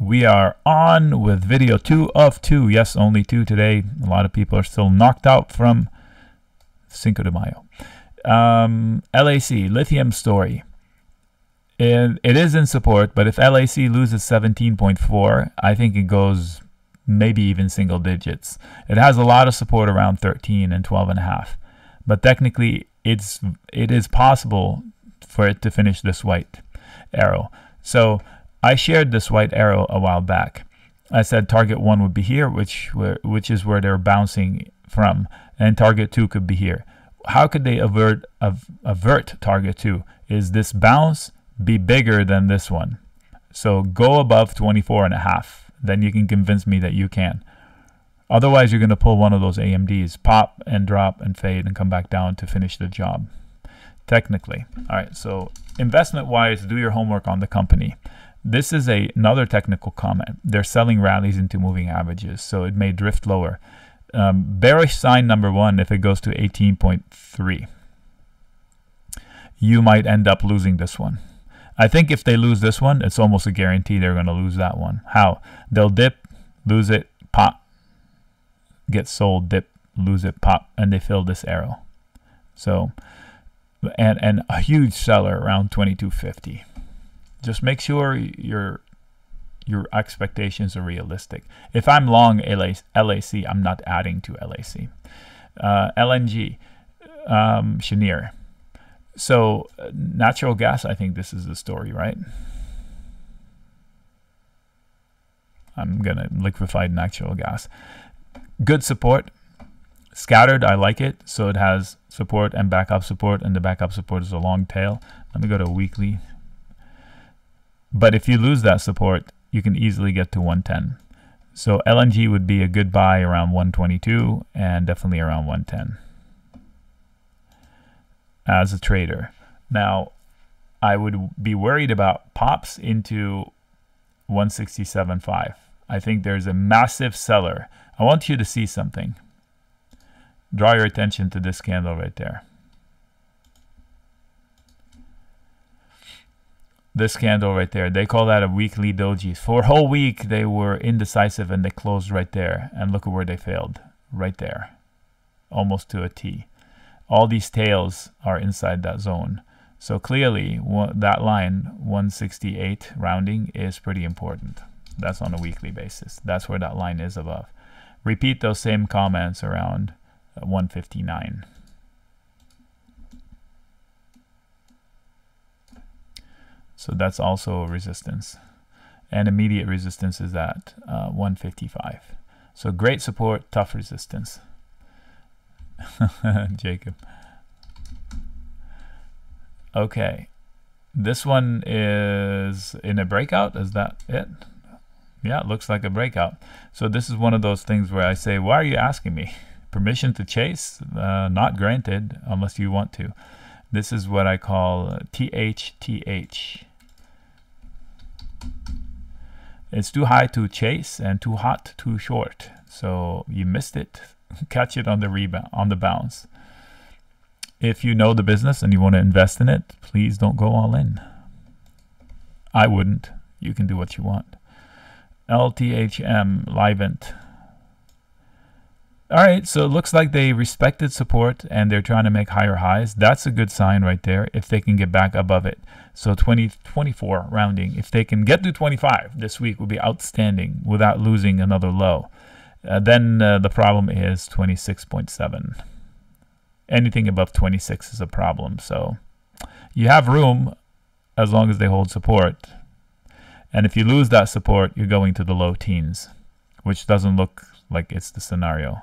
we are on with video two of two. Yes, only two today. A lot of people are still knocked out from Cinco de Mayo. Um, LAC, lithium story. It, it is in support, but if LAC loses 17.4, I think it goes maybe even single digits. It has a lot of support around 13 and 12 and a half. But technically, it's it is possible for it to finish this white arrow. So I shared this white arrow a while back. I said target one would be here, which which is where they're bouncing from, and target two could be here. How could they avert avert target two? Is this bounce be bigger than this one? So go above 24 and a half. Then you can convince me that you can. Otherwise, you're going to pull one of those AMDs, pop and drop and fade and come back down to finish the job. Technically. All right, so investment wise, do your homework on the company. This is a, another technical comment. They're selling rallies into moving averages, so it may drift lower. Um, bearish sign number one, if it goes to 18.3, you might end up losing this one. I think if they lose this one, it's almost a guarantee they're going to lose that one. How? They'll dip, lose it, pop, get sold, dip, lose it, pop, and they fill this arrow. So, and and a huge seller around 2250 just make sure your your expectations are realistic. If I'm long LAC, I'm not adding to LAC. Uh, LNG, um, Cheniere. So uh, natural gas, I think this is the story, right? I'm gonna liquefied natural gas. Good support. Scattered, I like it. So it has support and backup support, and the backup support is a long tail. Let me go to weekly but if you lose that support, you can easily get to 110. So LNG would be a good buy around 122 and definitely around 110 as a trader. Now, I would be worried about pops into 167.5. I think there's a massive seller. I want you to see something. Draw your attention to this candle right there. This candle right there. They call that a weekly doji. For a whole week, they were indecisive and they closed right there. And look at where they failed. Right there. Almost to a T. All these tails are inside that zone. So clearly, that line, 168 rounding, is pretty important. That's on a weekly basis. That's where that line is above. Repeat those same comments around uh, 159. So that's also a resistance. And immediate resistance is at uh, 155. So great support, tough resistance. Jacob. Okay. This one is in a breakout. Is that it? Yeah, it looks like a breakout. So this is one of those things where I say, why are you asking me? Permission to chase? Uh, not granted unless you want to. This is what I call THTH. It's too high to chase and too hot too short. So you missed it. Catch it on the rebound, on the bounce. If you know the business and you want to invest in it, please don't go all in. I wouldn't. You can do what you want. LTHM Livent. All right, so it looks like they respected support and they're trying to make higher highs. That's a good sign right there if they can get back above it. So 20, 24 rounding. If they can get to 25 this week would be outstanding without losing another low. Uh, then uh, the problem is 26.7. Anything above 26 is a problem. So you have room as long as they hold support. And if you lose that support, you're going to the low teens, which doesn't look like it's the scenario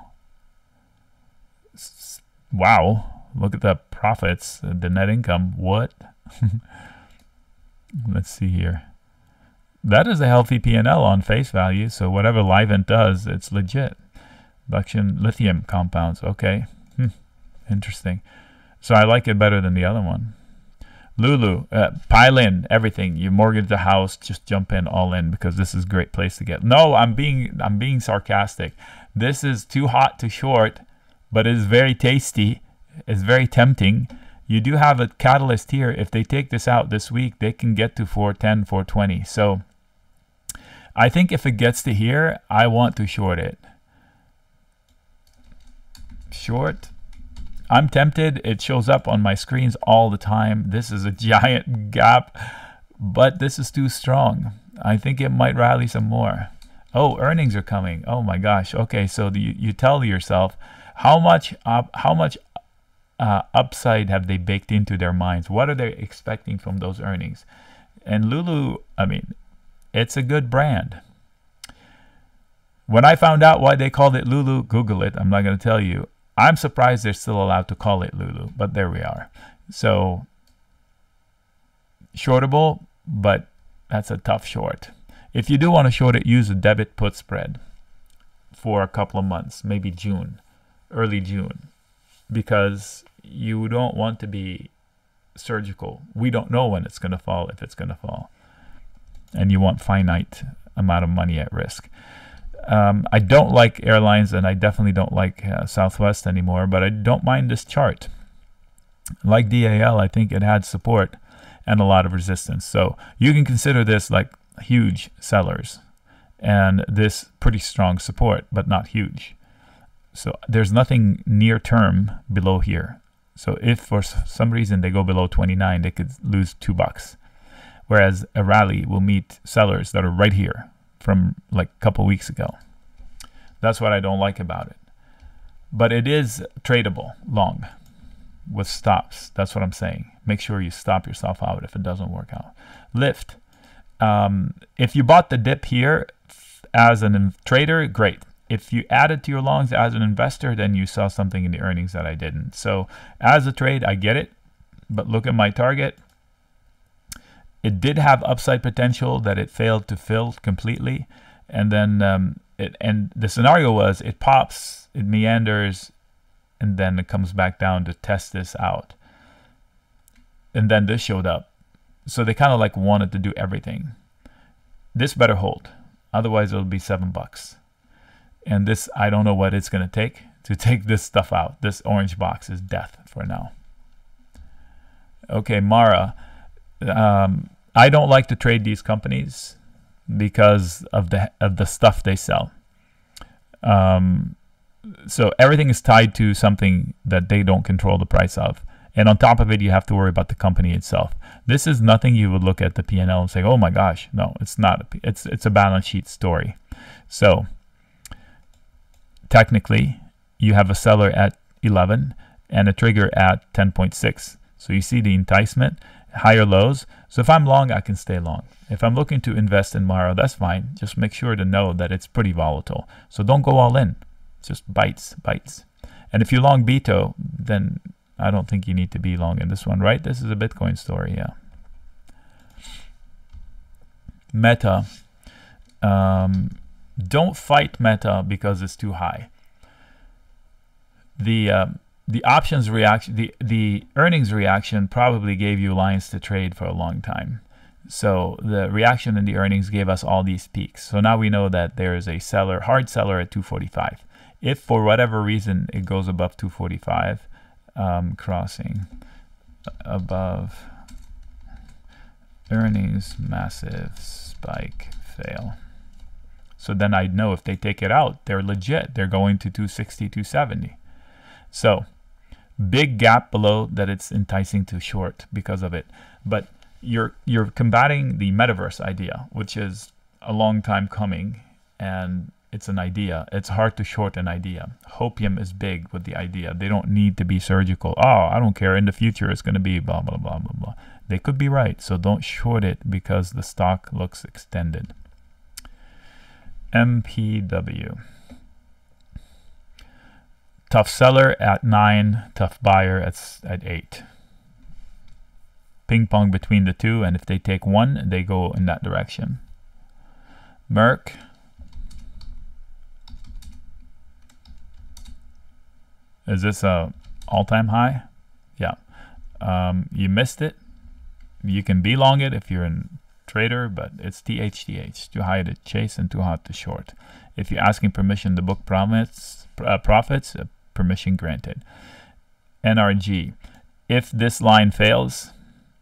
wow, look at the profits, the net income. What? Let's see here. That is a healthy P&L on face value. So whatever Livent does, it's legit. Buction lithium compounds. Okay. Hmm. Interesting. So I like it better than the other one. Lulu, uh, pile in everything. You mortgage the house, just jump in all in because this is a great place to get. No, I'm being I'm being sarcastic. This is too hot to short but it's very tasty. It's very tempting. You do have a catalyst here. If they take this out this week, they can get to 410, 420. So I think if it gets to here, I want to short it. Short. I'm tempted. It shows up on my screens all the time. This is a giant gap, but this is too strong. I think it might rally some more. Oh, earnings are coming. Oh my gosh. Okay, so the, you tell yourself how much up, how much uh, upside have they baked into their minds? What are they expecting from those earnings? And Lulu, I mean, it's a good brand. When I found out why they called it Lulu, Google it. I'm not going to tell you. I'm surprised they're still allowed to call it Lulu, but there we are. So, shortable, but that's a tough short. If you do want to short it, use a debit put spread for a couple of months, maybe June, early June, because you don't want to be surgical. We don't know when it's going to fall, if it's going to fall. And you want finite amount of money at risk. Um, I don't like airlines, and I definitely don't like uh, Southwest anymore, but I don't mind this chart. Like DAL, I think it had support and a lot of resistance. So you can consider this like huge sellers and this pretty strong support, but not huge. So there's nothing near term below here. So if for some reason they go below 29, they could lose two bucks. Whereas a rally will meet sellers that are right here from like a couple weeks ago. That's what I don't like about it. But it is tradable long with stops. That's what I'm saying. Make sure you stop yourself out if it doesn't work out. Lyft. Um, if you bought the dip here as a trader, great if you add it to your longs as an investor, then you saw something in the earnings that I didn't. So as a trade, I get it, but look at my target. It did have upside potential that it failed to fill completely, and then um, it and the scenario was it pops, it meanders, and then it comes back down to test this out. And then this showed up, so they kind of like wanted to do everything. This better hold, otherwise it'll be seven bucks and this I don't know what it's going to take to take this stuff out. This orange box is death for now. Okay, Mara. Um, I don't like to trade these companies because of the of the stuff they sell. Um, so everything is tied to something that they don't control the price of. And on top of it, you have to worry about the company itself. This is nothing you would look at the P&L and say, "Oh my gosh, no, it's not. It's it's a balance sheet story." So technically you have a seller at 11 and a trigger at 10.6. So you see the enticement, higher lows. So if I'm long, I can stay long. If I'm looking to invest in Mara, that's fine. Just make sure to know that it's pretty volatile. So don't go all in. just bites, bites. And if you're long Bito, then I don't think you need to be long in this one, right? This is a Bitcoin story, yeah. Meta. Um, don't fight meta because it's too high. The uh, the options reaction, the the earnings reaction probably gave you lines to trade for a long time. So the reaction and the earnings gave us all these peaks. So now we know that there is a seller, hard seller at 245. If for whatever reason it goes above 245, um, crossing above earnings, massive spike, fail. So then I'd know if they take it out, they're legit. They're going to 260, 270. So big gap below that it's enticing to short because of it. But you're you're combating the metaverse idea, which is a long time coming and it's an idea. It's hard to short an idea. Hopium is big with the idea. They don't need to be surgical. Oh, I don't care. In the future, it's going to be blah, blah, blah, blah, blah. They could be right. So don't short it because the stock looks extended. MPW. Tough seller at 9, tough buyer at, at 8. Ping pong between the two, and if they take one, they go in that direction. Merck. Is this a all-time high? Yeah. Um, you missed it. You can be long it if you're in trader, but it's THTH, too high to chase and too hot to short. If you're asking permission to book profits, uh, profits uh, permission granted. NRG, if this line fails,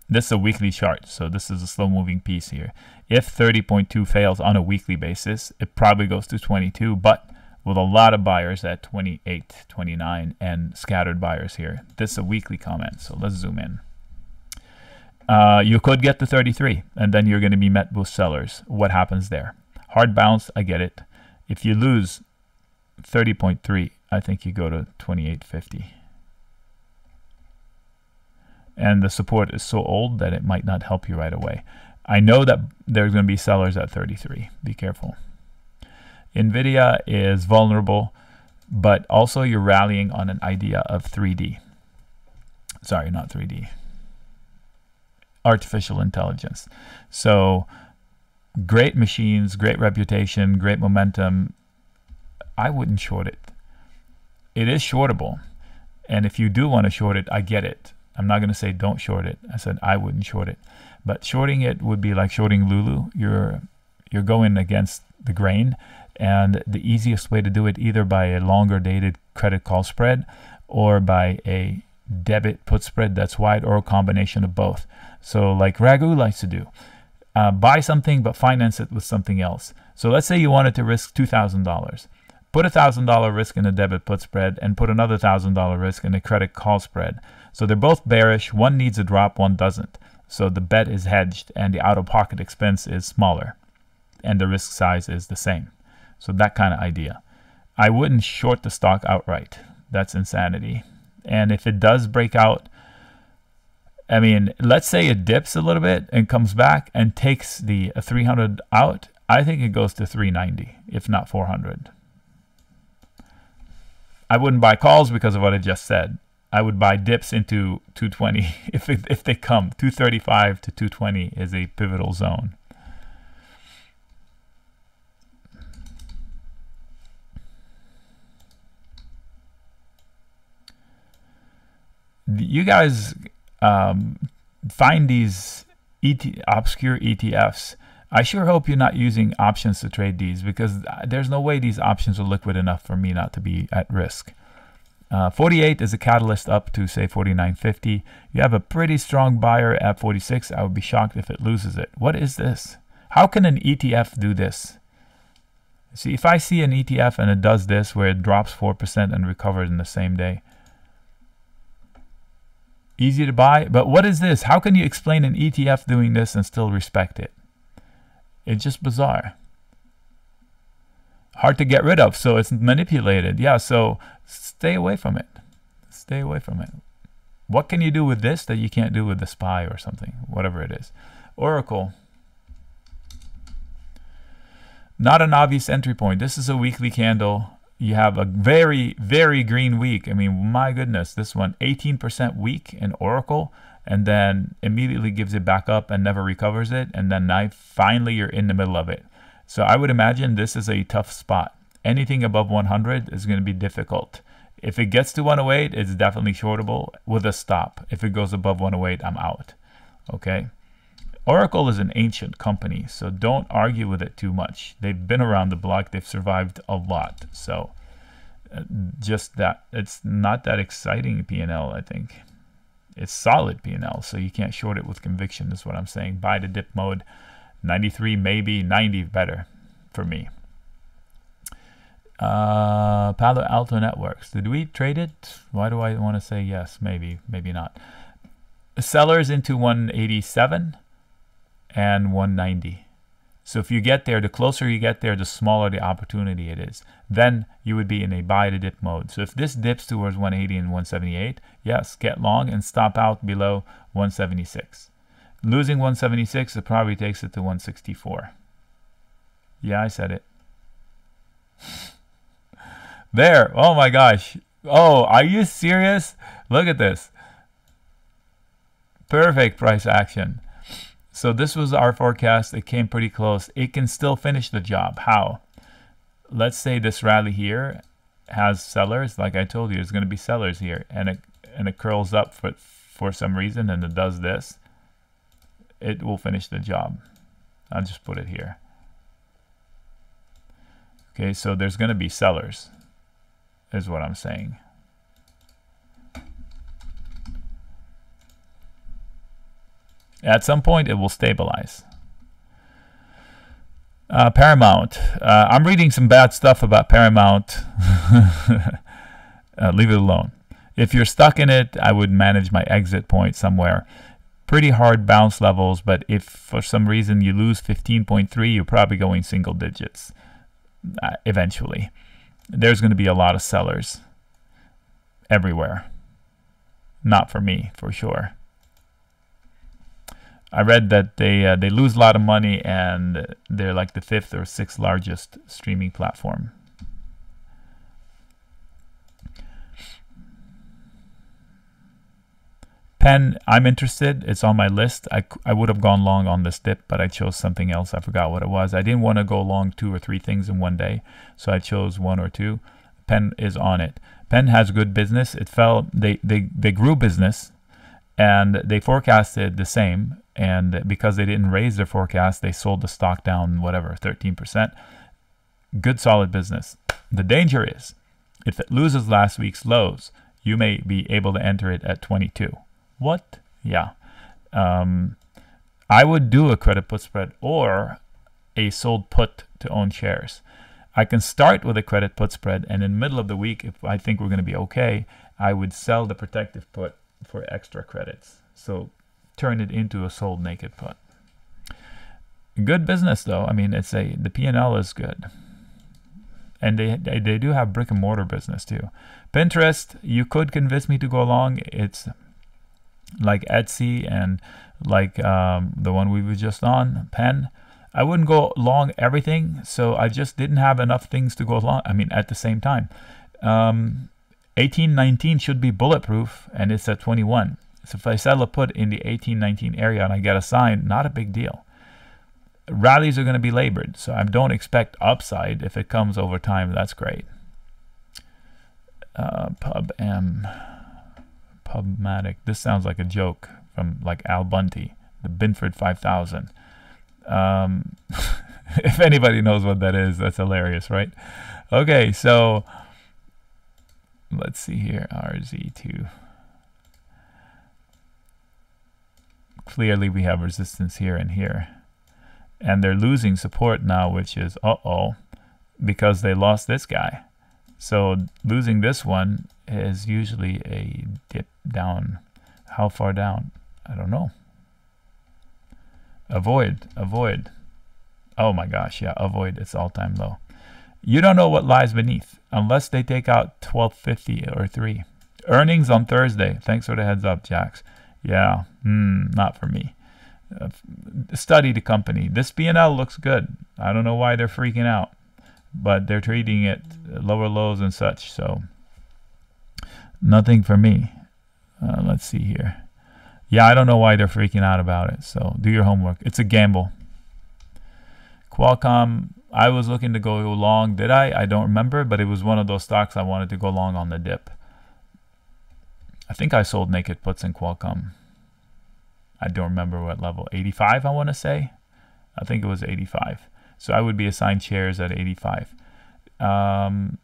this is a weekly chart, so this is a slow moving piece here. If 30.2 fails on a weekly basis, it probably goes to 22, but with a lot of buyers at 28, 29, and scattered buyers here. This is a weekly comment, so let's zoom in. Uh, you could get to 33, and then you're going to be met with sellers. What happens there? Hard bounce, I get it. If you lose 30.3, I think you go to 28.50. And the support is so old that it might not help you right away. I know that there's going to be sellers at 33. Be careful. NVIDIA is vulnerable, but also you're rallying on an idea of 3D. Sorry, not 3D. Artificial intelligence. So great machines, great reputation, great momentum. I wouldn't short it. It is shortable. And if you do want to short it, I get it. I'm not going to say don't short it. I said I wouldn't short it. But shorting it would be like shorting Lulu. You're you're going against the grain and the easiest way to do it either by a longer dated credit call spread or by a debit put spread that's wide or a combination of both. So like Raghu likes to do, uh, buy something but finance it with something else. So let's say you wanted to risk $2,000. Put a $1,000 risk in a debit put spread and put another $1,000 risk in a credit call spread. So they're both bearish. One needs a drop, one doesn't. So the bet is hedged and the out-of-pocket expense is smaller and the risk size is the same. So that kind of idea. I wouldn't short the stock outright. That's insanity. And if it does break out, I mean, let's say it dips a little bit and comes back and takes the 300 out, I think it goes to 390, if not 400. I wouldn't buy calls because of what I just said. I would buy dips into 220 if if they come. 235 to 220 is a pivotal zone. You guys um, find these ET, obscure ETFs. I sure hope you're not using options to trade these because there's no way these options are liquid enough for me not to be at risk. Uh, 48 is a catalyst up to say 49.50. You have a pretty strong buyer at 46. I would be shocked if it loses it. What is this? How can an ETF do this? See, if I see an ETF and it does this where it drops 4% and recovers in the same day, easy to buy. But what is this? How can you explain an ETF doing this and still respect it? It's just bizarre. Hard to get rid of, so it's manipulated. Yeah, so stay away from it. Stay away from it. What can you do with this that you can't do with the SPY or something, whatever it is? Oracle. Not an obvious entry point. This is a weekly candle you have a very, very green week. I mean, my goodness, this one 18% weak in Oracle and then immediately gives it back up and never recovers it. And then now finally you're in the middle of it. So I would imagine this is a tough spot. Anything above 100 is going to be difficult. If it gets to 108, it's definitely shortable with a stop. If it goes above 108, I'm out. Okay. Oracle is an ancient company, so don't argue with it too much. They've been around the block, they've survived a lot. So uh, just that, it's not that exciting P&L, I think. It's solid P&L, so you can't short it with conviction, is what I'm saying. Buy the dip mode, 93 maybe, 90 better for me. Uh, Palo Alto Networks. Did we trade it? Why do I want to say yes? Maybe, maybe not. Sellers into 187 and 190. So if you get there, the closer you get there, the smaller the opportunity it is. Then you would be in a buy to dip mode. So if this dips towards 180 and 178, yes, get long and stop out below 176. Losing 176, it probably takes it to 164. Yeah, I said it. there. Oh my gosh. Oh, are you serious? Look at this. Perfect price action. So this was our forecast. It came pretty close. It can still finish the job. How? Let's say this rally here has sellers. Like I told you, there's going to be sellers here. And it, and it curls up for, for some reason and it does this. It will finish the job. I'll just put it here. Okay, so there's going to be sellers, is what I'm saying. At some point, it will stabilize. Uh, Paramount. Uh, I'm reading some bad stuff about Paramount. uh, leave it alone. If you're stuck in it, I would manage my exit point somewhere. Pretty hard bounce levels, but if for some reason you lose 15.3, you're probably going single digits uh, eventually. There's going to be a lot of sellers everywhere. Not for me, for sure. I read that they uh, they lose a lot of money and they're like the fifth or sixth largest streaming platform. Penn, I'm interested. It's on my list. I, I would have gone long on this dip, but I chose something else. I forgot what it was. I didn't want to go long two or three things in one day, so I chose one or two. Penn is on it. Penn has good business. It fell. They they they grew business, and they forecasted the same. And because they didn't raise their forecast, they sold the stock down whatever 13%. Good solid business. The danger is, if it loses last week's lows, you may be able to enter it at 22. What? Yeah. Um, I would do a credit put spread or a sold put to own shares. I can start with a credit put spread, and in middle of the week, if I think we're going to be okay, I would sell the protective put for extra credits. So turn it into a sold naked put. Good business though. I mean, it's a the P&L is good. And they, they they do have brick and mortar business too. Pinterest, you could convince me to go along. It's like Etsy and like um, the one we were just on, Penn. I wouldn't go long everything, so I just didn't have enough things to go along. I mean, at the same time, um, 1819 should be bulletproof, and it's at 21. So if I sell a put in the 1819 area and I get a sign, not a big deal. Rallies are going to be labored, so I don't expect upside. If it comes over time, that's great. Uh, Pub M. Pubmatic. This sounds like a joke from like Al Bundy, the Binford 5000. Um, if anybody knows what that is, that's hilarious, right? Okay, so let's see here. RZ2. Clearly, we have resistance here and here. And they're losing support now, which is uh-oh, because they lost this guy. So losing this one is usually a dip down. How far down? I don't know. Avoid, avoid. Oh my gosh, yeah, avoid its all-time low. You don't know what lies beneath unless they take out 1250 or 3. Earnings on Thursday. Thanks for the heads up, Jax. Yeah, hmm, not for me. Uh, study the company. This P&L looks good. I don't know why they're freaking out, but they're trading at lower lows and such. So nothing for me. Uh, let's see here. Yeah, I don't know why they're freaking out about it. So do your homework. It's a gamble. Qualcomm, I was looking to go long. Did I? I don't remember, but it was one of those stocks I wanted to go long on the dip. I think I sold naked puts in Qualcomm. I don't remember what level. 85, I want to say. I think it was 85. So I would be assigned shares at 85. Um,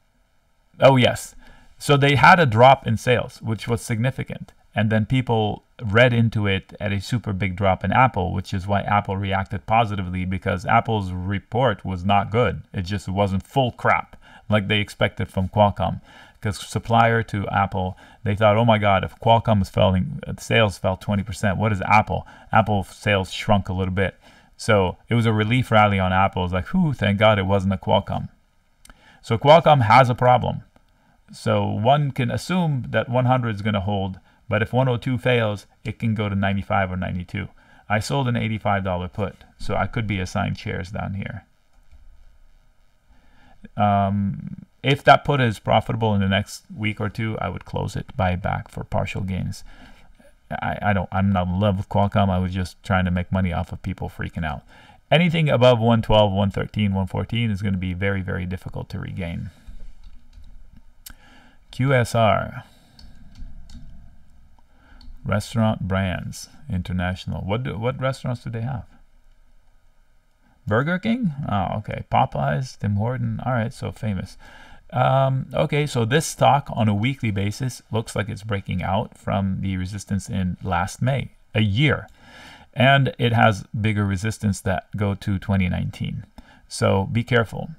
oh, yes. So they had a drop in sales, which was significant. And then people read into it at a super big drop in Apple, which is why Apple reacted positively because Apple's report was not good. It just wasn't full crap like they expected from Qualcomm because supplier to Apple, they thought, oh my God, if Qualcomm is falling, uh, sales fell 20%, what is Apple? Apple sales shrunk a little bit. So it was a relief rally on Apple. It was like, whew, thank God it wasn't a Qualcomm. So Qualcomm has a problem. So one can assume that 100 is going to hold, but if 102 fails, it can go to 95 or 92. I sold an $85 put, so I could be assigned shares down here. Um, if that put is profitable in the next week or two, I would close it, buy it back for partial gains. I, I don't I'm not in love with Qualcomm. I was just trying to make money off of people freaking out. Anything above 112, 113, 114 is going to be very, very difficult to regain. QSR. Restaurant Brands International. What do, what restaurants do they have? Burger King? Oh, okay. Popeyes, Tim Horton. All right, so famous. Um, okay, so this stock on a weekly basis looks like it's breaking out from the resistance in last May, a year. And it has bigger resistance that go to 2019. So be careful.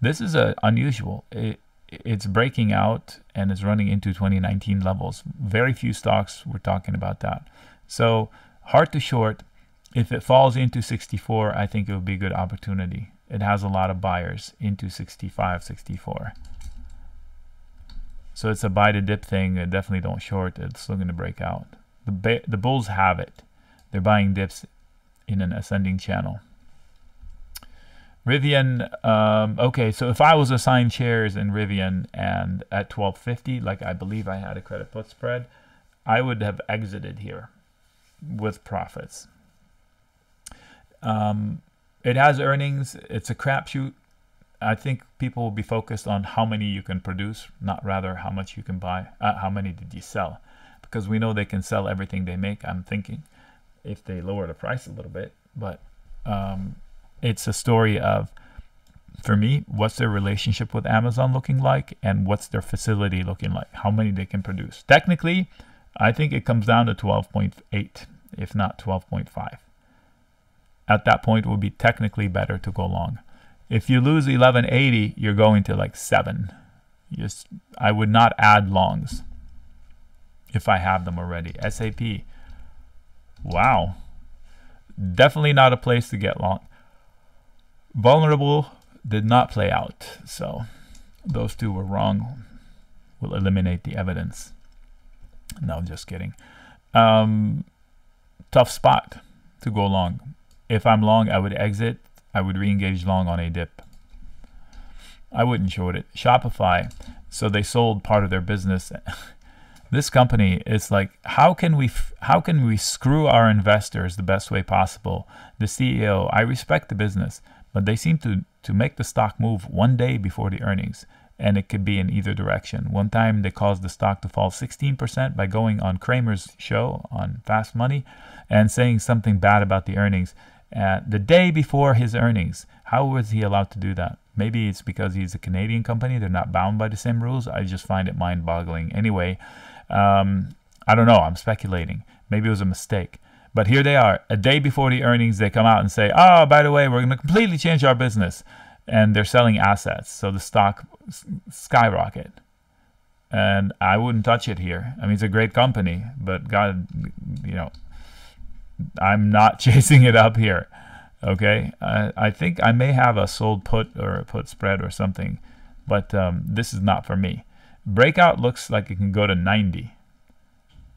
This is a unusual. It, it's breaking out and is running into 2019 levels. Very few stocks we're talking about that. So hard to short. If it falls into 64, I think it would be a good opportunity. It has a lot of buyers into 65, 64. So it's a buy to dip thing. I definitely don't short. It's still going to break out. The the bulls have it. They're buying dips in an ascending channel. Rivian, um, okay, so if I was assigned shares in Rivian and at 1250, like I believe I had a credit put spread, I would have exited here with profits. Um, it has earnings. It's a crapshoot. I think people will be focused on how many you can produce, not rather how much you can buy. Uh, how many did you sell? Because we know they can sell everything they make. I'm thinking if they lower the price a little bit, but um, it's a story of for me what's their relationship with amazon looking like and what's their facility looking like how many they can produce. Technically i think it comes down to 12.8 if not 12.5 at that point it would be technically better to go long. If you lose 1180 you're going to like 7 just i would not add longs if i have them already. Sap wow. Definitely not a place to get long Vulnerable did not play out, so those two were wrong. We'll eliminate the evidence. No, just kidding. Um, tough spot to go long. If I'm long, I would exit. I would re-engage long on a dip. I wouldn't short it. Shopify, so they sold part of their business. this company is like, how can we how can we screw our investors the best way possible? The CEO, I respect the business, but they seem to, to make the stock move one day before the earnings, and it could be in either direction. One time they caused the stock to fall 16% by going on Cramer's show on Fast Money and saying something bad about the earnings. Uh, the day before his earnings, how was he allowed to do that? Maybe it's because he's a Canadian company, they're not bound by the same rules. I just find it mind boggling. Anyway, um, I don't know, I'm speculating. Maybe it was a mistake. But here they are, a day before the earnings, they come out and say, oh, by the way, we're going to completely change our business. And they're selling assets. So the stock skyrocket. And I wouldn't touch it here. I mean, it's a great company, but God, you know, I'm not chasing it up here. Okay. I, I think I may have a sold put or a put spread or something, but um, this is not for me. Breakout looks like it can go to 90.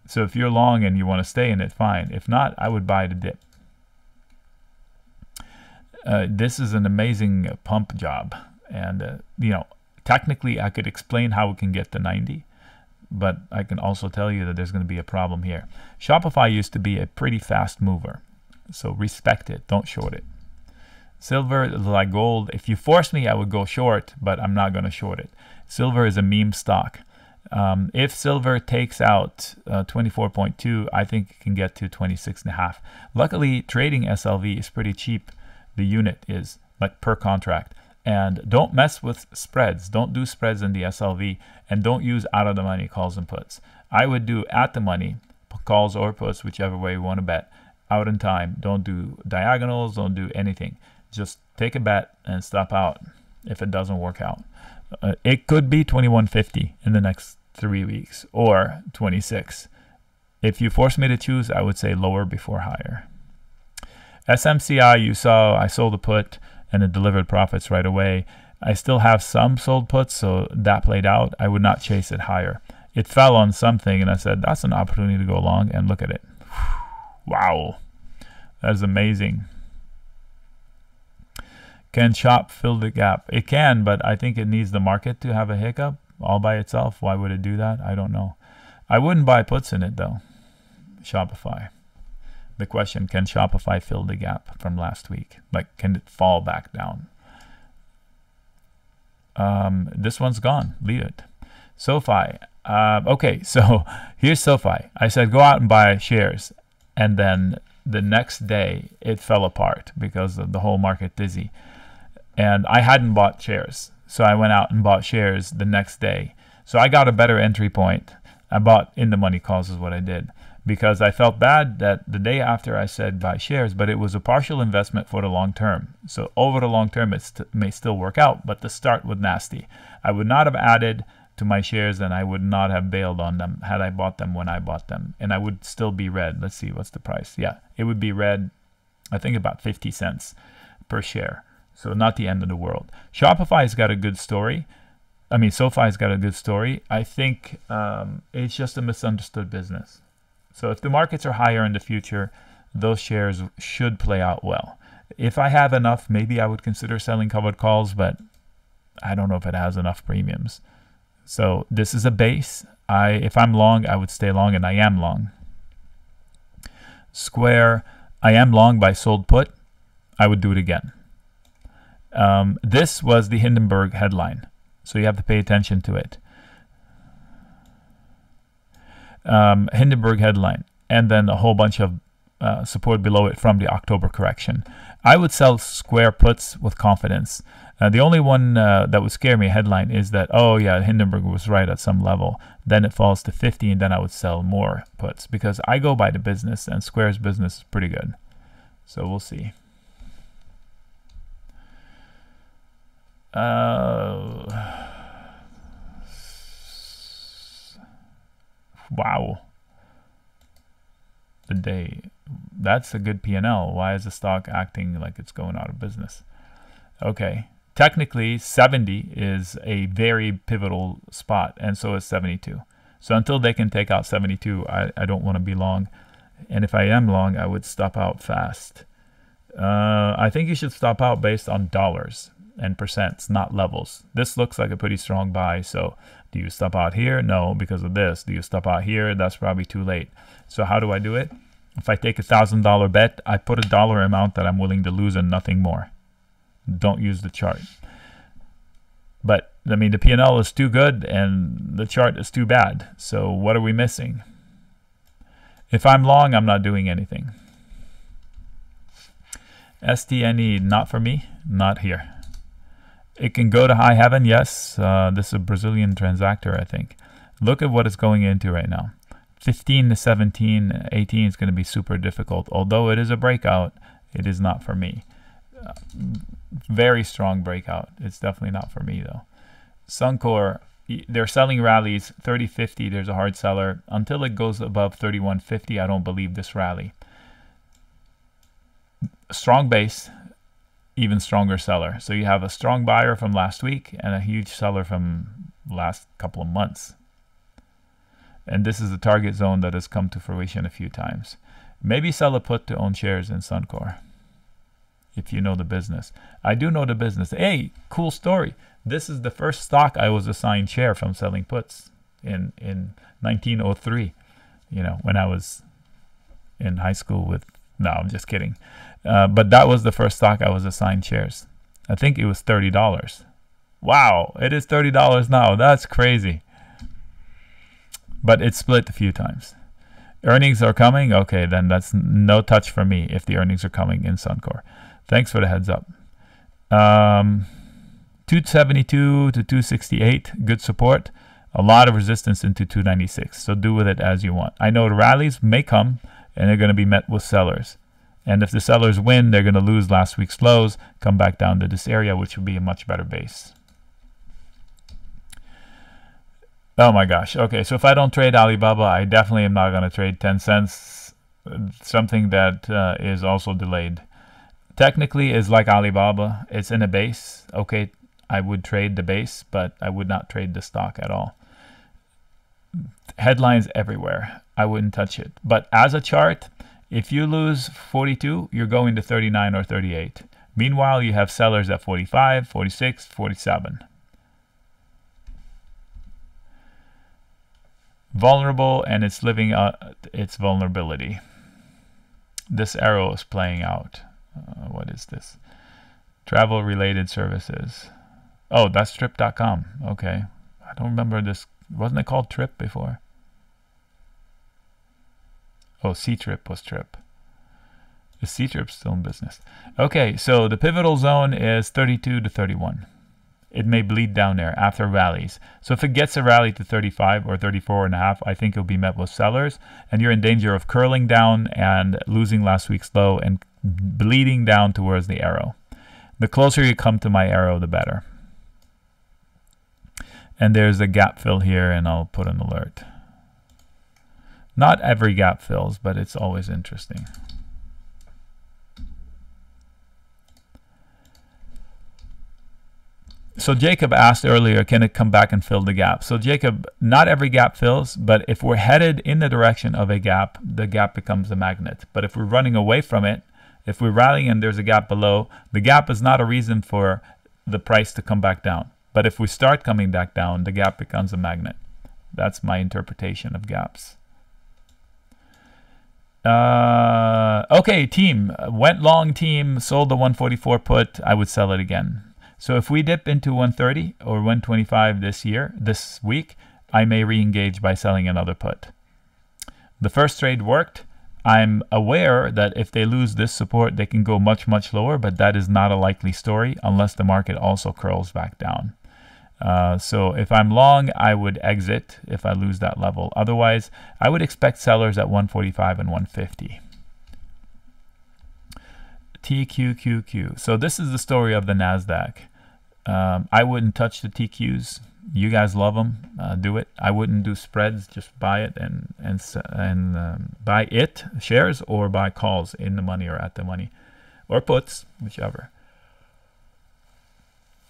So if you're long and you want to stay in it, fine. If not, I would buy the dip. Uh, this is an amazing pump job. And, uh, you know, technically I could explain how it can get to 90, but I can also tell you that there's going to be a problem here. Shopify used to be a pretty fast mover. So respect it. Don't short it. Silver like gold. If you force me, I would go short, but I'm not going to short it. Silver is a meme stock. Um, if silver takes out uh, 24.2, I think it can get to 26.5. Luckily, trading SLV is pretty cheap. The unit is like per contract. And don't mess with spreads. Don't do spreads in the SLV and don't use out of the money calls and puts. I would do at the money calls or puts, whichever way you want to bet, out in time. Don't do diagonals, don't do anything. Just take a bet and stop out if it doesn't work out. Uh, it could be 2150 in the next three weeks or 26. If you force me to choose, I would say lower before higher. SMCI, you saw I sold a put and it delivered profits right away. I still have some sold puts, so that played out. I would not chase it higher. It fell on something, and I said, that's an opportunity to go long, and look at it. Wow. That is amazing. Can Shop fill the gap? It can, but I think it needs the market to have a hiccup all by itself. Why would it do that? I don't know. I wouldn't buy puts in it though. Shopify. The question, can Shopify fill the gap from last week? Like, can it fall back down? Um, this one's gone. Leave it. SoFi. Uh, okay, so here's SoFi. I said go out and buy shares. And then the next day it fell apart because of the whole market dizzy. And I hadn't bought shares. So I went out and bought shares the next day. So I got a better entry point. I bought in the money calls is what I did. because I felt bad that the day after I said buy shares, but it was a partial investment for the long term. So over the long term, it st- may still work out, but the start was nasty. I would not have added to my shares and I would not have bailed on them had I bought them when I bought them. And I would still be red. Let's see, what's the price? Yeah, it would be red, I think about 50 cents per share. So not the end of the world. Shopify's got a good story. I mean, SoFi's got a good story. I think um, it's just a misunderstood business. So if the markets are higher in the future, those shares should play out well. If I have enough, maybe I would consider selling covered calls, but I don't know if it has enough premiums. So this is a base. I if I'm long, I would stay long, and I am long. Square, I am long by sold put. I would do it again. Um, this was the Hindenburg headline, so you have to pay attention to it um, Hindenburg headline, and then a whole bunch of uh, support below it from the October correction. I would sell square puts with confidence. Uh, the only one uh, that would scare me headline is that oh yeah Hindenburg was right at some level. Then it falls to 50, and then I would sell more puts because I go by the business, and Square's business is pretty good. So we'll see. Uh, Wow. The day. That's a good P&L. Why is the stock acting like it's going out of business? Okay. Technically, 70 is a very pivotal spot, and so is 72. So until they can take out 72, I, I don't want to be long. And if I am long, I would stop out fast. Uh, I think you should stop out based on dollars and percents, not levels. This looks like a pretty strong buy, so do you stop out here? No, because of this. Do you stop out here? That's probably too late. So how do I do it? If I take a thousand dollar bet, I put a dollar amount that I'm willing to lose and nothing more. Don't use the chart. But I mean, the P&L is too good and the chart is too bad. So what are we missing? If I'm long, I'm not doing anything. STNE, not for me, not here. It can go to high heaven, yes. Uh, this is a Brazilian transactor, I think. Look at what it's going into right now. 15 to 17, 18 is going to be super difficult. Although it is a breakout, it is not for me. Uh, very strong breakout. It's definitely not for me, though. Suncor, they're selling rallies 30.50. There's a hard seller. Until it goes above 31.50, I don't believe this rally. Strong base, even stronger seller. So you have a strong buyer from last week and a huge seller from last couple of months. And this is the target zone that has come to fruition a few times. Maybe sell a put to own shares in Suncor if you know the business. I do know the business. Hey, cool story. This is the first stock I was assigned share from selling puts in in 1903. You know, when I was in high school with no, I'm just kidding. Uh, but that was the first stock I was assigned shares. I think it was $30. Wow, it is $30 now. That's crazy. But it split a few times. Earnings are coming. Okay, then that's no touch for me if the earnings are coming in Suncor. Thanks for the heads up. Um, 272 to 268, good support. A lot of resistance into 296. So do with it as you want. I know the rallies may come and they're going to be met with sellers. And if the sellers win, they're going to lose last week's lows, come back down to this area, which would be a much better base. Oh my gosh. Okay, so if I don't trade Alibaba, I definitely am not going to trade Tencent, something that uh, is also delayed. Technically is like Alibaba. It's in a base. Okay, I would trade the base, but I would not trade the stock at all. Headlines everywhere. I wouldn't touch it. But as a chart, if you lose 42, you're going to 39 or 38. Meanwhile, you have sellers at 45, 46, 47. Vulnerable and it's living out its vulnerability. This arrow is playing out. Uh, what is this? Travel related services. Oh, that's trip.com. Okay. I don't remember this. Wasn't it called Trip before? Oh, Ctrip was Trip. Is Ctrip still in business? Okay, so the pivotal zone is 32 to 31. it may bleed down there after rallies. So if it gets a rally to 35 or 34 and a half, I think it'll be met with sellers, and you're in danger of curling down and losing last week's low and bleeding down towards the arrow. The closer you come to my arrow, the better. And there's a gap fill here, and I'll put an alert. Not every gap fills, but it's always interesting. So Jacob asked earlier, can it come back and fill the gap? So Jacob, not every gap fills, but if we're headed in the direction of a gap, the gap becomes a magnet. But if we're running away from it, if we're rallying and there's a gap below, the gap is not a reason for the price to come back down. But if we start coming back down, the gap becomes a magnet. That's my interpretation of gaps. Uh, okay, team. Went long team, sold the 144 put. I would sell it again. So if we dip into 130 or 125 this year, this week, I may re-engage by selling another put. The first trade worked. I'm aware that if they lose this support, they can go much, much lower, but that is not a likely story unless the market also curls back down. Uh, so if I'm long, I would exit if I lose that level. Otherwise, I would expect sellers at 145 and 150. TQQQ. So this is the story of the NASDAQ. Um, I wouldn't touch the TQs. You guys love them. Uh, do it. I wouldn't do spreads. Just buy it and and and um, buy it shares or buy calls in the money or at the money, or puts, whichever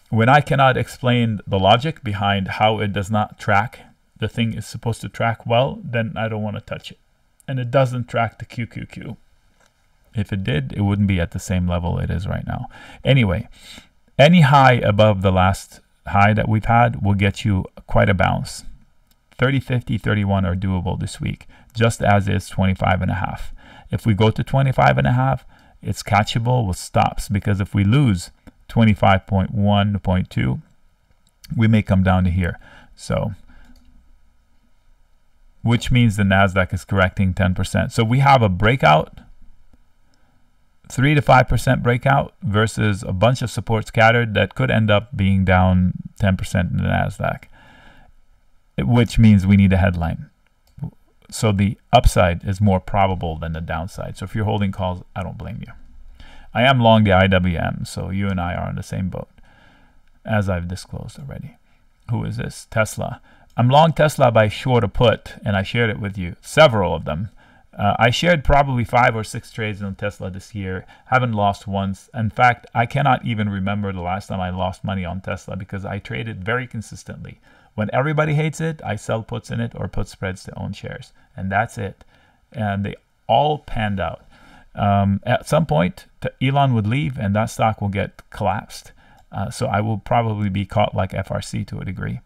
when I cannot explain the logic behind how it does not track, the thing is supposed to track well, then I don't want to touch it. And it doesn't track the QQQ. If it did, it wouldn't be at the same level it is right now. Anyway, any high above the last high that we've had will get you quite a bounce. 30, 50, 31 are doable this week, just as is 25 and a half. If we go to 25 and a half, it's catchable with stops because if we lose 25.1.2, we may come down to here. So, which means the NASDAQ is correcting 10%. So we have a breakout, 3 to 5% breakout versus a bunch of support scattered that could end up being down 10% in the NASDAQ, which means we need a headline. So the upside is more probable than the downside. So if you're holding calls, I don't blame you. I am long the IWM, so you and I are on the same boat, as I've disclosed already. Who is this? Tesla. I'm long Tesla by short a put, and I shared it with you, several of them. Uh, I shared probably five or six trades on Tesla this year. Haven't lost once. In fact, I cannot even remember the last time I lost money on Tesla because I traded very consistently. When everybody hates it, I sell puts in it or put spreads to own shares, and that's it. And they all panned out. Um, at some point, Elon would leave and that stock will get collapsed. Uh, so I will probably be caught like FRC to a degree.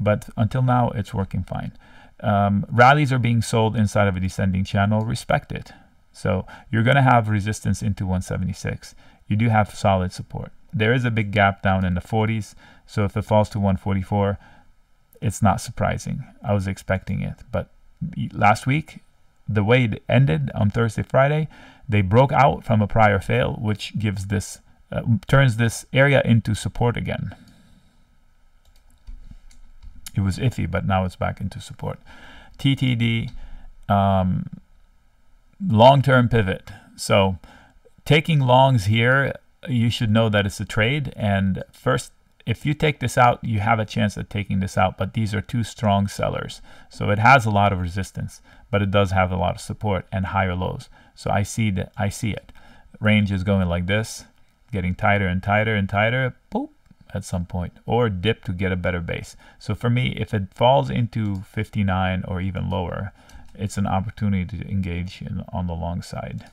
But until now, it's working fine. Um, rallies are being sold inside of a descending channel. Respect it. So you're going to have resistance into 176. You do have solid support. There is a big gap down in the 40s. So if it falls to 144, it's not surprising. I was expecting it. But last week, the way it ended on Thursday, Friday, they broke out from a prior fail, which gives this uh, turns this area into support again. It was iffy, but now it's back into support. TTD, um, long-term pivot. So taking longs here, you should know that it's a trade. And first, if you take this out, you have a chance at taking this out. But these are two strong sellers. So it has a lot of resistance, but it does have a lot of support and higher lows. So I see that I see it. Range is going like this, getting tighter and tighter and tighter, boop, at some point, or dip to get a better base. So for me, if it falls into 59 or even lower, it's an opportunity to engage in, on the long side.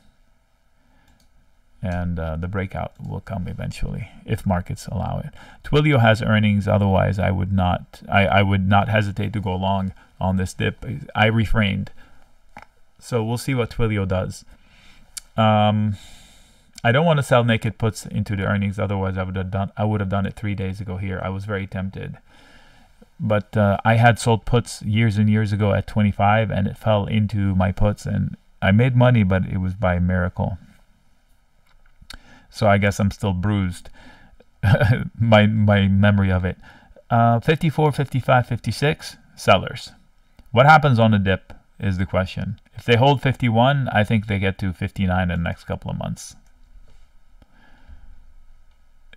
And uh, the breakout will come eventually if markets allow it. Twilio has earnings, otherwise I would not I, I would not hesitate to go long on this dip. I refrained so we'll see what Twilio does. Um, I don't want to sell naked puts into the earnings. Otherwise, I would have done. I would have done it three days ago. Here, I was very tempted, but uh, I had sold puts years and years ago at 25, and it fell into my puts, and I made money, but it was by miracle. So I guess I'm still bruised. my my memory of it. Uh, 54, 55, 56 sellers. What happens on the dip is the question. If they hold 51, I think they get to 59 in the next couple of months.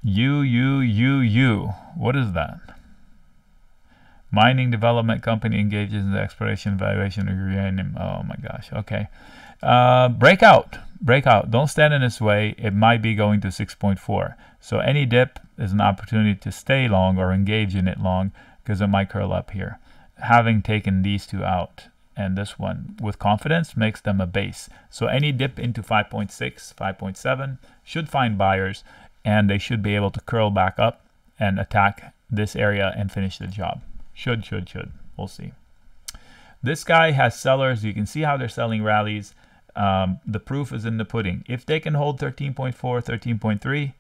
U U U U. What is that? Mining development company engages in the exploration evaluation of uranium. Oh my gosh. Okay. Uh, breakout. Breakout. Don't stand in its way. It might be going to 6.4. So any dip is an opportunity to stay long or engage in it long because it might curl up here. Having taken these two out and this one with confidence makes them a base. So any dip into 5.6, 5.7 should find buyers and they should be able to curl back up and attack this area and finish the job. Should, should, should. We'll see. This guy has sellers. You can see how they're selling rallies. Um, the proof is in the pudding. If they can hold 13.4, 13.3,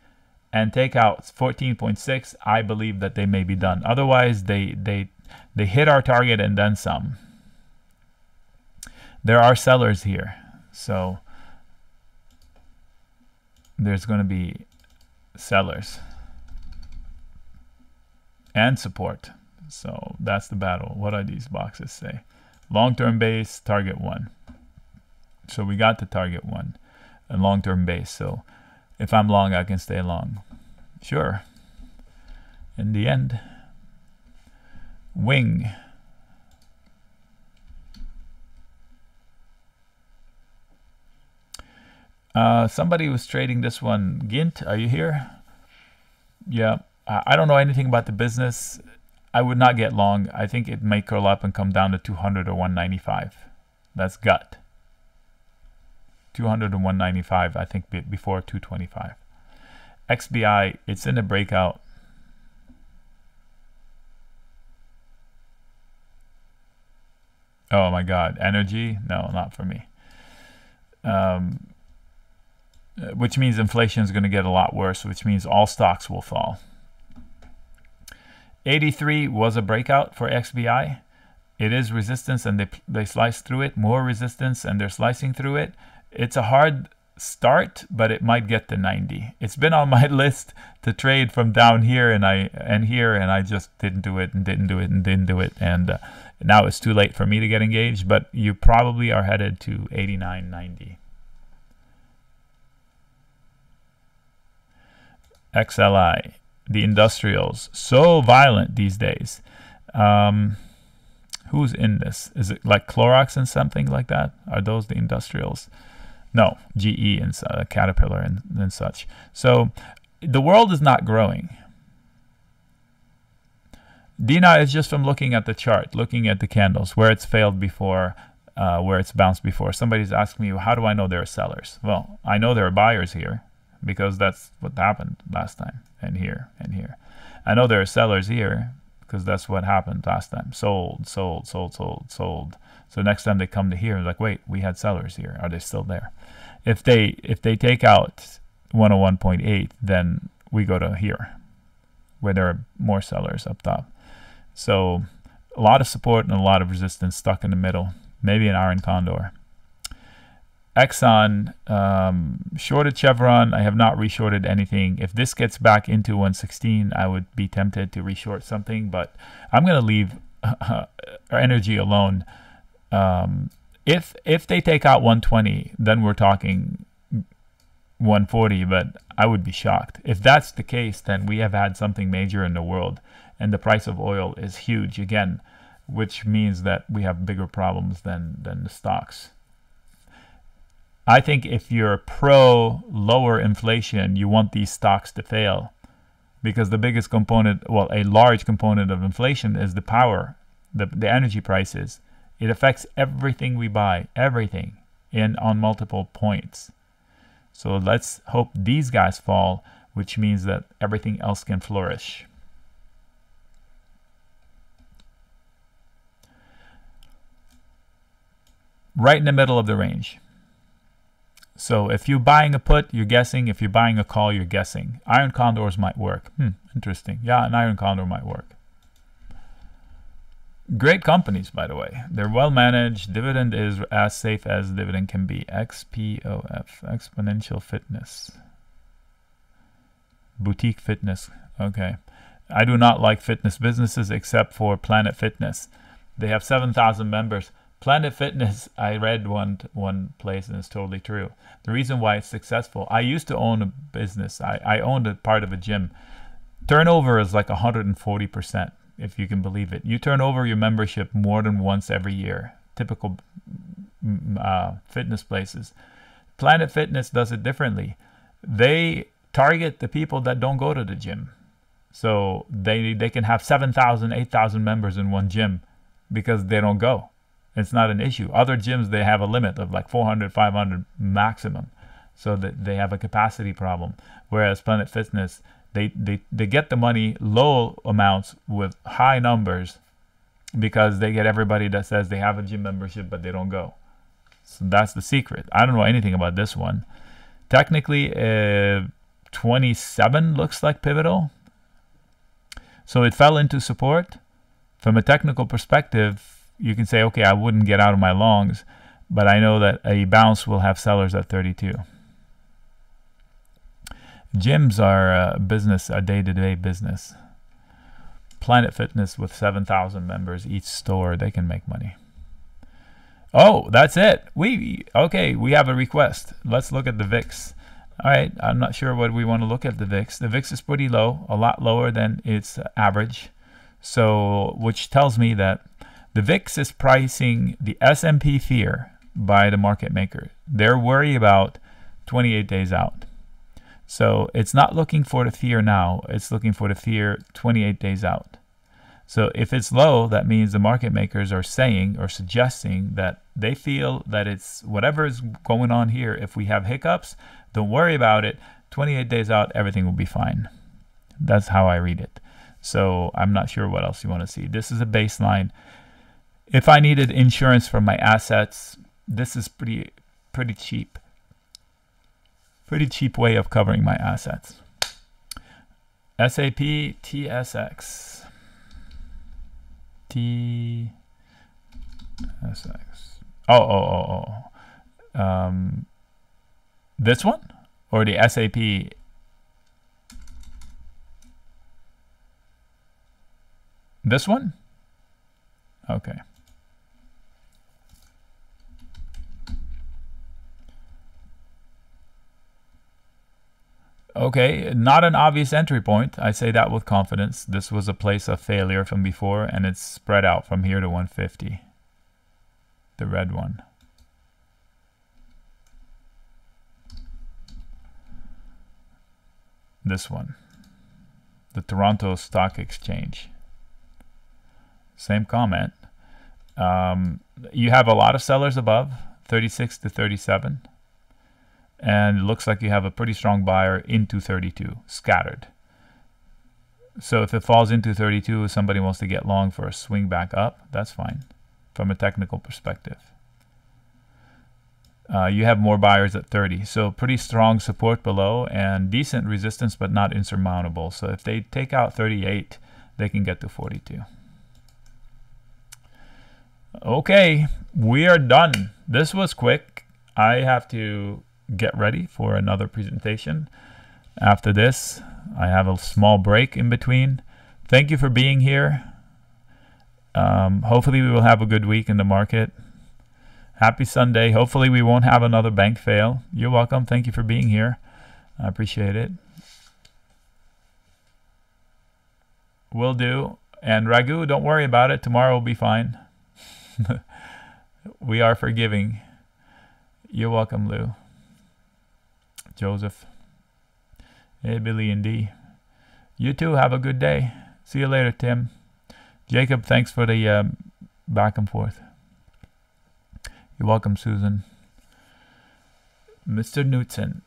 and take out 14.6, I believe that they may be done. Otherwise, they they they hit our target and then some. There are sellers here, so there's going to be sellers and support. So that's the battle. What are these boxes say? Long-term base, target one. So we got the target one, and long-term base. So if I'm long, I can stay long. Sure. In the end, wing. Uh, somebody was trading this one. Gint, are you here? Yeah. I don't know anything about the business. I would not get long. I think it may curl up and come down to 200 or 195. That's gut. 200 and 195, I think before 225. XBI, it's in a breakout. Oh my God, energy? No, not for me. Um, which means inflation is going to get a lot worse, which means all stocks will fall. 83 was a breakout for XBI. It is resistance and they, they slice through it, more resistance and they're slicing through it. It's a hard start, but it might get to 90. It's been on my list to trade from down here and I and here, and I just didn't do it and didn't do it and didn't do it, and uh, now it's too late for me to get engaged. But you probably are headed to 89, XLI, the industrials, so violent these days. Um, who's in this? Is it like Clorox and something like that? Are those the industrials? No, GE and uh, Caterpillar and, and such. So the world is not growing. Dina is just from looking at the chart, looking at the candles, where it's failed before, uh, where it's bounced before. Somebody's asking me, how do I know there are sellers? Well, I know there are buyers here because that's what happened last time, and here, and here. I know there are sellers here because that's what happened last time. Sold, sold, sold, sold, sold. So next time they come to here, like, wait, we had sellers here. Are they still there? If they if they take out 101.8, then we go to here, where there are more sellers up top. So a lot of support and a lot of resistance stuck in the middle. Maybe an iron condor. Exxon um, shorted Chevron. I have not reshorted anything. If this gets back into 116, I would be tempted to reshort something, but I'm going to leave uh, energy alone. Um, if if they take out 120, then we're talking 140. But I would be shocked if that's the case. Then we have had something major in the world, and the price of oil is huge again, which means that we have bigger problems than than the stocks. I think if you're pro lower inflation, you want these stocks to fail because the biggest component, well, a large component of inflation is the power, the, the energy prices. It affects everything we buy, everything, in on multiple points. So let's hope these guys fall, which means that everything else can flourish. Right in the middle of the range. So if you're buying a put, you're guessing. If you're buying a call, you're guessing. Iron condors might work. Hmm, interesting. Yeah, an iron condor might work. Great companies, by the way. They're well managed. Dividend is as safe as dividend can be. XPOF, Xponential Fitness. Boutique Fitness. Okay. I do not like fitness businesses except for Planet Fitness. They have 7,000 members. Planet Fitness, I read one one place and it's totally true. The reason why it's successful, I used to own a business. I, I owned a part of a gym. Turnover is like 140%, if you can believe it. You turn over your membership more than once every year. Typical mm, uh, fitness places. Planet Fitness does it differently. They target the people that don't go to the gym. So they they can have 7,000, 8,000 members in one gym because they don't go. It's not an issue. Other gyms they have a limit of like 400, 500 maximum. So that they have a capacity problem. Whereas Planet Fitness they, they, they get the money low amounts with high numbers because they get everybody that says they have a gym membership but they don't go. So that's the secret. I don't know anything about this one. Technically, uh, 27 looks like pivotal. So it fell into support. From a technical perspective, you can say, okay, I wouldn't get out of my longs, but I know that a bounce will have sellers at 32. Gyms are a business, a day-to-day business. Planet Fitness with 7,000 members each store, they can make money. Oh, that's it. We okay, we have a request. Let's look at the VIX. All right, I'm not sure what we want to look at the VIX. The VIX is pretty low, a lot lower than its average. So, which tells me that the VIX is pricing the S&P fear by the market maker. They're worried about 28 days out. So it's not looking for the fear now, it's looking for the fear 28 days out. So if it's low, that means the market makers are saying or suggesting that they feel that it's whatever is going on here. If we have hiccups, don't worry about it. 28 days out, everything will be fine. That's how I read it. So I'm not sure what else you want to see. This is a baseline. If I needed insurance for my assets, this is pretty pretty cheap pretty cheap way of covering my assets. SAP TSX. TSX. Oh, oh, oh, oh. Um, this one? Or the SAP This one? Okay. Okay, not an obvious entry point. I say that with confidence. This was a place of failure from before, and it's spread out from here to 150. The red one. This one. The Toronto Stock Exchange. Same comment. Um, you have a lot of sellers above, 36 to 37 and it looks like you have a pretty strong buyer into 32 scattered. So if it falls into 32, somebody wants to get long for a swing back up, that's fine from a technical perspective. Uh, you have more buyers at 30. So pretty strong support below and decent resistance, but not insurmountable. So if they take out 38, they can get to 42. Okay, we are done. This was quick. I have to get ready for another presentation. After this, I have a small break in between. Thank you for being here. Um, hopefully, we will have a good week in the market. Happy Sunday. Hopefully, we won't have another bank fail. You're welcome. Thank you for being here. I appreciate it. Will do. And Ragu, don't worry about it. Tomorrow will be fine. we are forgiving. You're welcome, Lou. Joseph. Hey, Billy and D. You too. Have a good day. See you later, Tim. Jacob, thanks for the um, back and forth. You're welcome, Susan. Mr. Knutson.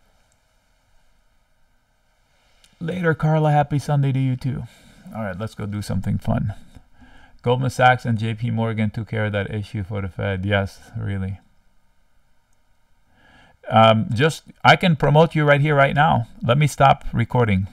Later, Carla. Happy Sunday to you too. All right, let's go do something fun. Goldman Sachs and JP Morgan took care of that issue for the Fed. Yes, really. Um, just I can promote you right here, right now. Let me stop recording.